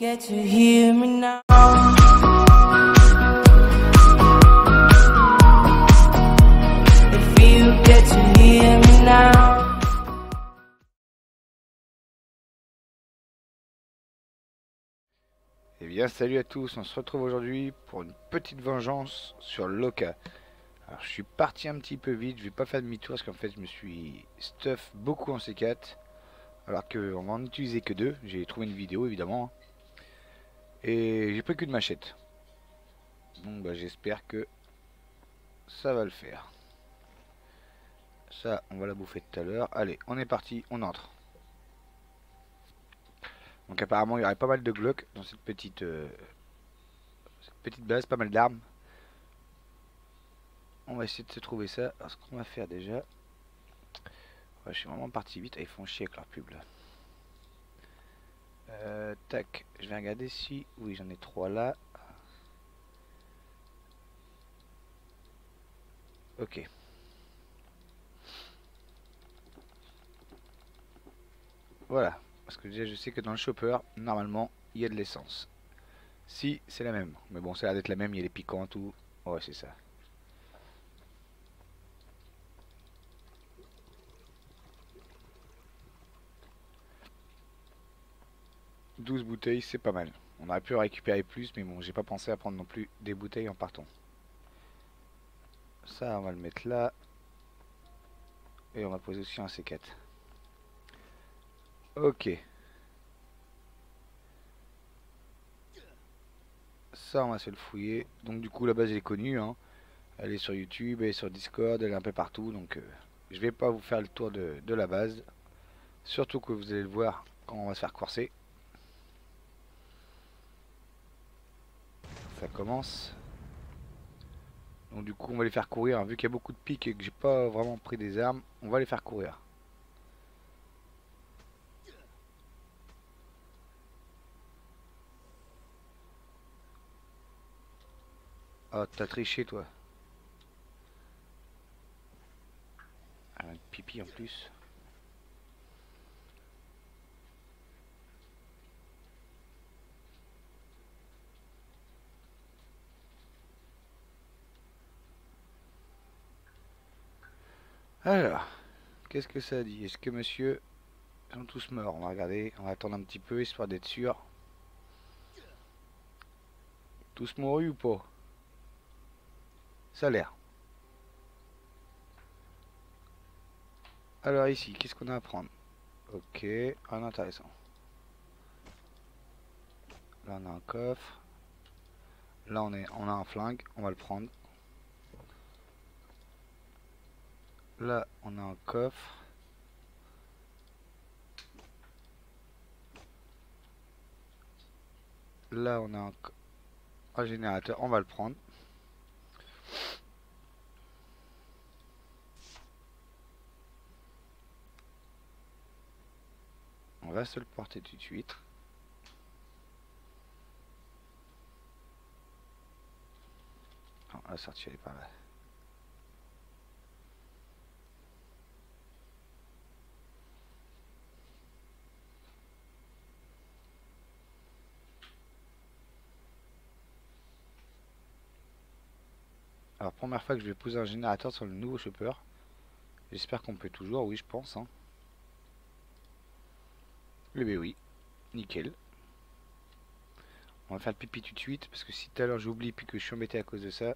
get. Eh bien salut à tous, on se retrouve aujourd'hui pour une petite vengeance sur Loka. Alors je suis parti un petit peu vite, je vais pas faire demi-tour parce qu'en fait je me suis stuff beaucoup en C4. Alors qu'on va en utiliser que deux, j'ai trouvé une vidéo évidemment. Et j'ai pris qu'une machette. Donc bah j'espère que ça va le faire. Ça on va la bouffer tout à l'heure. Allez on est parti, on entre. Donc apparemment il y aurait pas mal de Glock dans cette petite euh, cette petite base, pas mal d'armes. On va essayer de se trouver ça. Alors ce qu'on va faire déjà. Je suis vraiment parti vite. Ils font chier avec leur pub là. Euh, tac, je vais regarder si. Oui j'en ai trois là. Ok. Voilà. Parce que déjà je sais que dans le chopper, normalement, il y a de l'essence. Si, c'est la même. Mais bon, ça a l'air d'être la même, il y a les piquants, tout. Ouais, c'est ça. « 12 bouteilles, c'est pas mal. On aurait pu récupérer plus, mais bon, j'ai pas pensé à prendre non plus des bouteilles en partant. Ça, on va le mettre là. Et on va poser aussi un C4. Ok. Ça, on va se le fouiller. Donc, du coup, la base, est connue. Hein. Elle est sur YouTube, elle est sur Discord, elle est un peu partout. Donc, euh, je vais pas vous faire le tour de, de, la base. Surtout que vous allez le voir quand on va se faire courser. Ça commence. Donc, du coup, on va les faire courir. Hein. Vu qu'il y a beaucoup de pics et que j'ai pas vraiment pris des armes, on va les faire courir. Oh, t'as triché, toi. Un pipi en plus. Alors, qu'est-ce que ça dit? Est-ce que monsieur ils sont tous morts? On va regarder, on va attendre un petit peu histoire d'être sûr. Tous morts ou pas? Ça a l'air. Alors ici, qu'est-ce qu'on a à prendre? Ok, un intéressant. Là on a un coffre. Là on, est, on a un flingue, on va le prendre. Là on a un coffre. Là on a un, un générateur, on va le prendre. On va se le porter tout de suite. La sortie elle est par là. Alors première fois que je vais poser un générateur sur le nouveau chopper. J'espère qu'on peut toujours, oui je pense. Hein. Eh bien oui, nickel. On va faire le pipi tout de suite, parce que si tout à l'heure j'oublie puis que je suis embêté à cause de ça.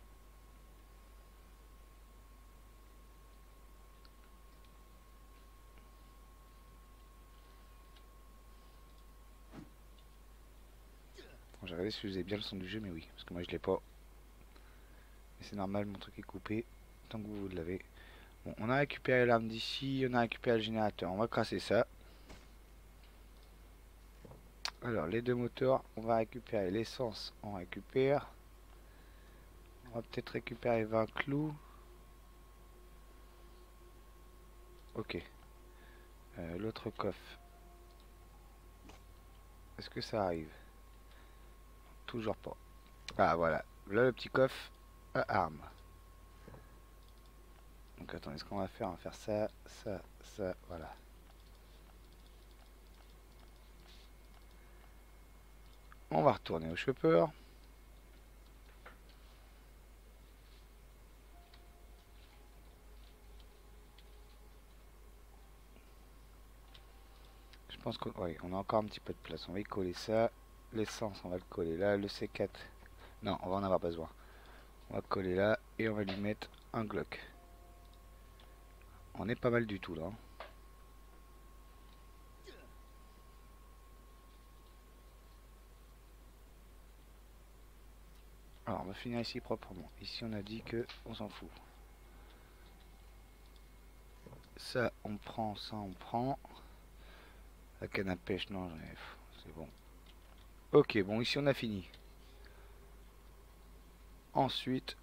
Bon, j'ai regardé si vous avez bien le son du jeu, mais oui, parce que moi je l'ai pas. C'est normal, mon truc est coupé, tant que vous l'avez. Bon, on a récupéré l'arme d'ici, on a récupéré le générateur, on va casser ça. Alors, les deux moteurs, on va récupérer l'essence, on récupère. On va peut-être récupérer 20 clous. Ok. Euh, L'autre coffre. Est-ce que ça arrive? Toujours pas. Ah, voilà. Là, le petit coffre à armes. Donc, attendez, ce qu'on va faire On va faire ça, ça, ça, voilà. On va retourner au chopper. Je pense qu'on on a encore un petit peu de place. On va y coller ça. L'essence, on va le coller là. Le C4, non, on va en avoir besoin. On va coller là et on va lui mettre un Glock. On est pas mal du tout là. Alors on va finir ici proprement. Ici on a dit que on s'en fout. Ça on prend, ça on prend. La canne à pêche, non. C'est bon. Ok, bon ici on a fini. Ensuite,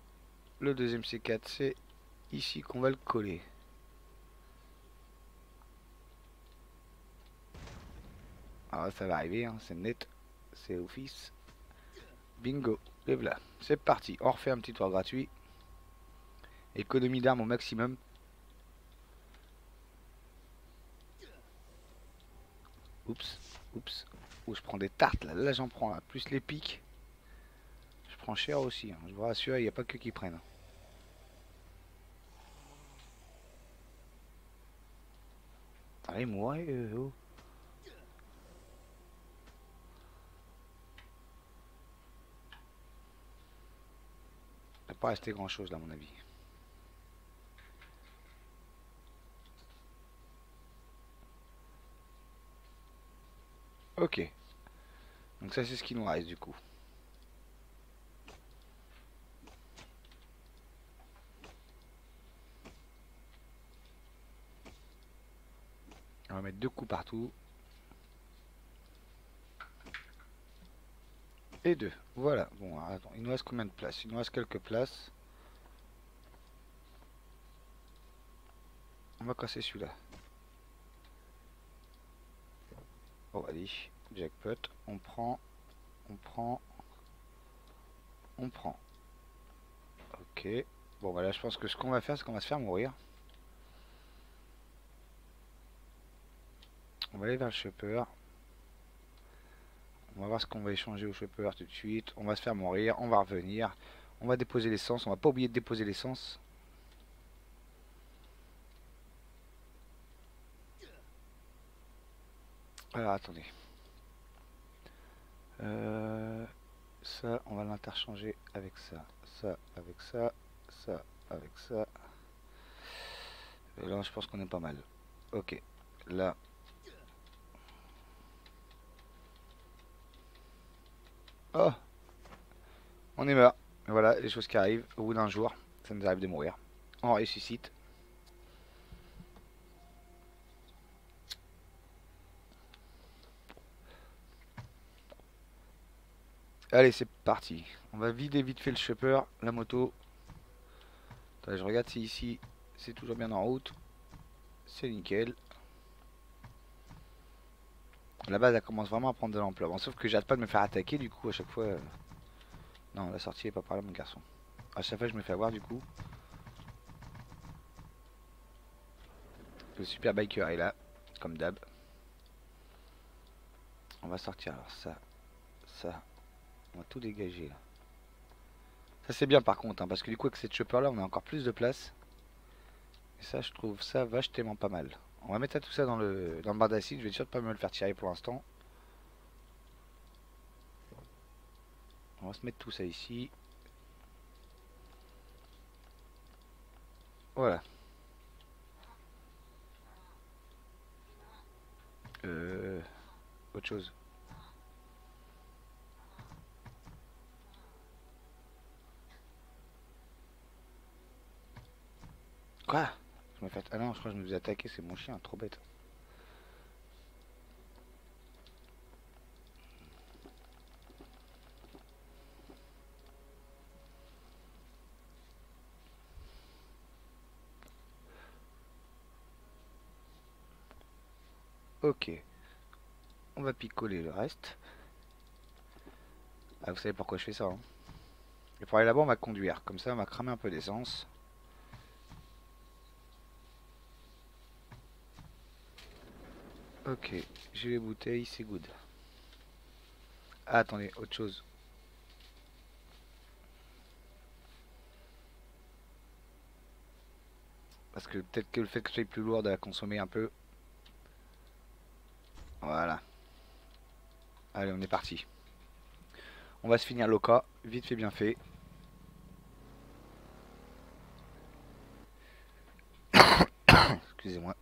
le deuxième C4, c'est ici qu'on va le coller. Alors ah, ça va arriver, hein, c'est net, c'est office. Bingo, et voilà, c'est parti. On refait un petit tour gratuit. Économie d'armes au maximum. Oups, oups. Où je prends des tartes là, là j'en prends là. Plus les pics. Je prends cher aussi, hein. je vous rassure, il n'y a pas que qui prennent. Allez, moi, euh, oh. pas rester grand chose là, à mon avis. Ok. Donc ça c'est ce qui nous reste du coup. On va mettre deux coups partout. Et deux. Voilà. Bon, attends, il nous reste combien de places? Il nous reste quelques places. On va casser celui-là. Bon, allez. Jackpot. On prend. On prend. On prend. Ok. Bon, voilà, je pense que ce qu'on va faire, c'est qu'on va se faire mourir. On va aller vers le shopper. On va voir ce qu'on va échanger au shopper tout de suite. On va se faire mourir. On va revenir. On va déposer l'essence. On va pas oublier de déposer l'essence. Alors attendez. Euh, ça, on va l'interchanger avec ça. Ça, avec ça. Ça, avec ça. Et là, je pense qu'on est pas mal. Ok. Là, Oh On est mort. Voilà, les choses qui arrivent au bout d'un jour. Ça nous arrive de mourir. On ressuscite. Allez, c'est parti. On va vider vite fait le chopper, la moto. Je regarde si ici c'est toujours bien en route. C'est nickel. La base elle commence vraiment à prendre de l'ampleur. Bon, sauf que j'arrête pas de me faire attaquer du coup à chaque fois. Euh, non, la sortie est pas par là mon garçon. À chaque fois je me fais avoir du coup. Le super biker est là, comme d'hab. On va sortir alors ça, ça. On va tout dégager là. Ça c'est bien par contre, hein, parce que du coup avec cette chopper là on a encore plus de place. Et ça je trouve ça vachement pas mal. On va mettre tout ça dans le, dans le bar d'acide. Je vais sûr de pas me le faire tirer pour l'instant. On va se mettre tout ça ici. Voilà. Euh, autre chose. Quoi? Ah non, je crois que je me faisais attaquer, c'est mon chien, trop bête. Ok. On va picoler le reste. Ah, vous savez pourquoi je fais ça. Hein. Et aller là-bas, on va conduire. Comme ça, on va cramer un peu d'essence. Ok, j'ai les bouteilles, c'est good. Ah, attendez, autre chose. Parce que peut-être que le fait que ce soit plus lourd à consommer un peu. Voilà. Allez, on est parti. On va se finir l'Oka, vite fait bien fait. Excusez-moi.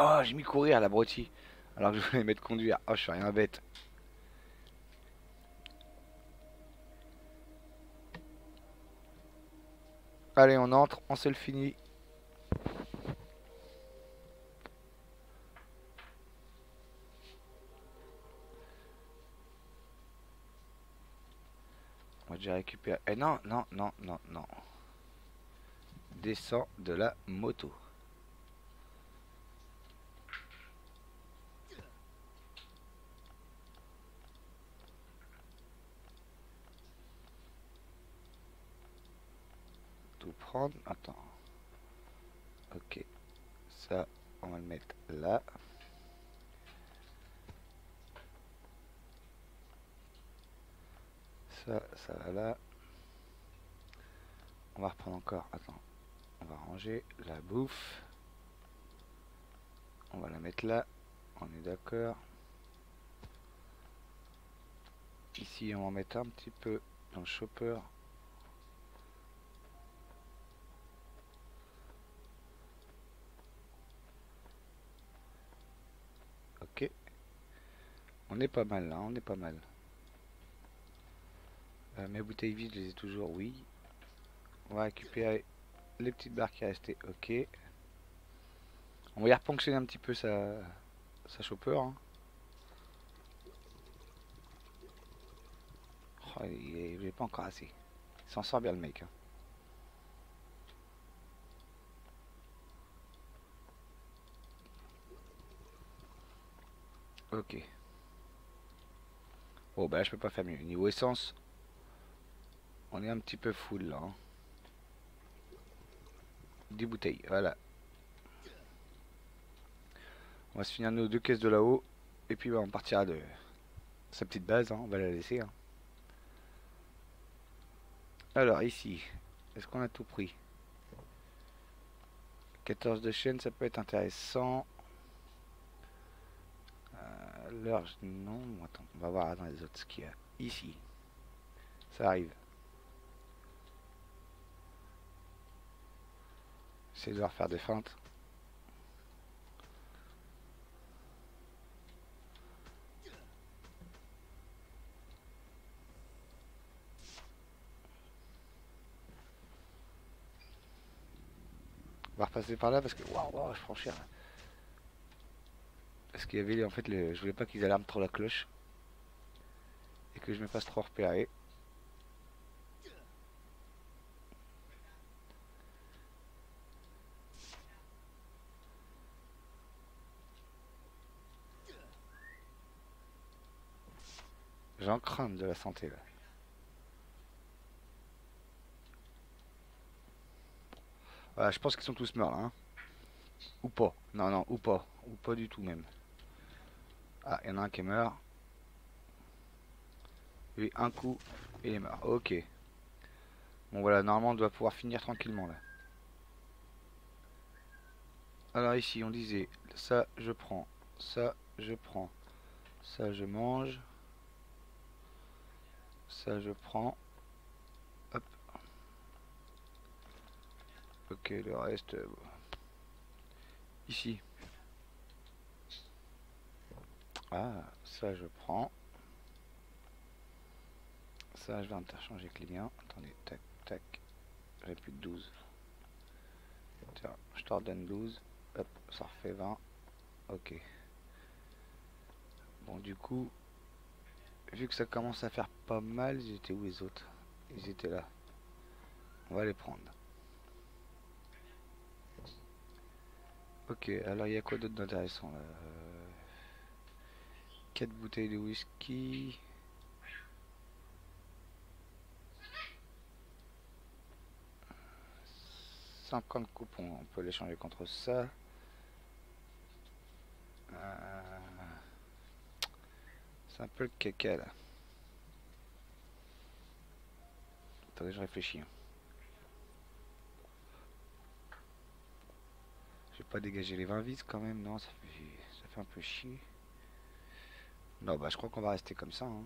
Oh, j'ai mis courir à la brotie. Alors que je voulais mettre conduire. Oh, je suis rien bête. Allez, on entre, on se le finit. On va déjà récupérer. Eh non, non, non, non, non. Descends de la moto. Tout Attends. Ok. Ça, on va le mettre là. Ça, ça va là. On va reprendre encore. Attends. On va ranger la bouffe. On va la mettre là. On est d'accord. Ici, on va en mettre un petit peu dans le chopper. Ok. On est pas mal là, on est pas mal. Euh, mes bouteilles vides, je les ai toujours, oui. On va récupérer les petites barres qui restaient, ok. On va y reponctionner un petit peu sa, sa hein. Oh, il, est, il est pas encore assez. Il s'en sort bien le mec. hein. Ok. Bon bah je peux pas faire mieux. Niveau essence, on est un petit peu full là. hein. 10 bouteilles, voilà. On va se finir nos deux caisses de là-haut. Et puis bah, on partira de sa petite base, hein, on va la laisser. hein. Alors ici, est-ce qu'on a tout pris? 14 de chaîne, ça peut être intéressant. Je- non, attends, on va voir dans les autres ce qu'il y a. Ici, ça arrive. C'est de leur faire des feintes. On va repasser par là parce que waouh, waouh, je prends cher. Parce qu'il y avait en fait je voulais pas qu'ils alarment trop la cloche et que je me fasse trop repérer. J'en crains de la santé là. Voilà, je pense qu'ils sont tous morts là. hein. Ou pas. Non, non, ou pas. Ou pas du tout même. Ah, il y en a un qui est mort. Lui, un coup, il est mort. Ok. Bon voilà, normalement on doit pouvoir finir tranquillement là. Alors ici, on disait, ça je prends, ça je prends, ça je mange, ça je prends. Hop. Ok, le reste... Ici. Ah, ça je prends. Ça je vais interchanger client. Attendez, tac, tac. J'ai plus de 12. Tiens, je t'en redonne 12. Hop, ça refait 20. Ok. Bon, du coup, vu que ça commence à faire pas mal, ils étaient où les autres? Ils étaient là. On va les prendre. Ok, alors il y a quoi d'autre d'intéressant là? 4 bouteilles de whisky. 50 coupons, on peut l'échanger contre ça. Euh, C'est un peu le caca là. Attendez, je réfléchis. hein. Je vais pas dégager les 20 vis quand même, non, ça fait, ça fait un peu chier. Non, bah je crois qu'on va rester comme ça. hein.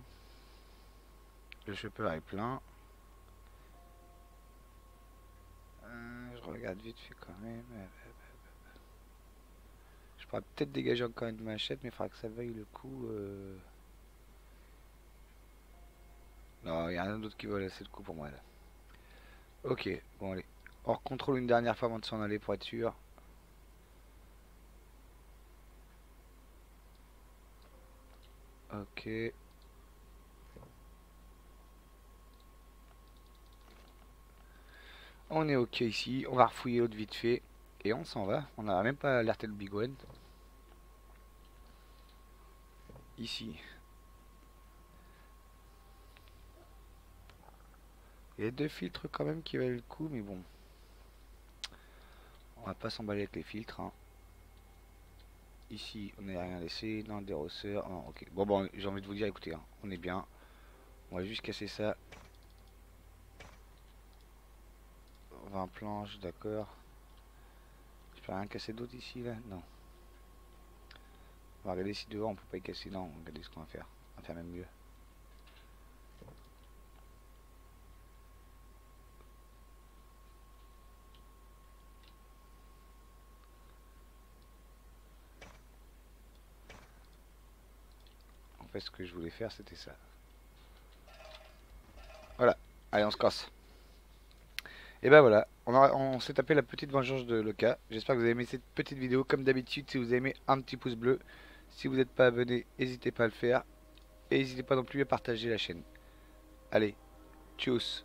Le chopper est plein. Euh, je regarde vite fait quand même. Euh, Je pourrais peut-être dégager encore une machette, mais il faudra que ça vaille le coup. euh. Non, il n'y a rien d'autre qui vaut assez le coup pour moi là. Ok, bon allez. On contrôle une dernière fois avant de s'en aller pour être sûr. Ok. On est ok ici, on va refouiller l'autre vite fait et on s'en va. On n'a même pas alerté le Big One. Ici. Il y a deux filtres quand même qui valent le coup, mais bon. On va pas s'emballer avec les filtres. hein. Ici, on n'a rien laissé. Non, des rosseurs. Non, ok. Bon, bon, j'ai envie de vous dire, écoutez, hein, on est bien. On va juste casser ça. 20 planches, d'accord. Je peux rien casser d'autre ici, là? Non. On va regarder si dehors on peut pas y casser. Non, regarder ce qu'on va faire. On va faire même mieux. En fait, ce que je voulais faire, c'était ça. Voilà. Allez, on se casse. Et ben voilà, on, on s'est tapé la petite vengeance de Loka. J'espère que vous avez aimé cette petite vidéo. Comme d'habitude, si vous avez aimé, un petit pouce bleu. Si vous n'êtes pas abonné, n'hésitez pas à le faire. Et n'hésitez pas non plus à partager la chaîne. Allez, tchuss